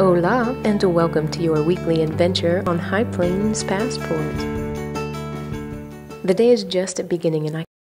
Hola, and welcome to your weekly adventure on High Plains Passport. The day is just beginning, and I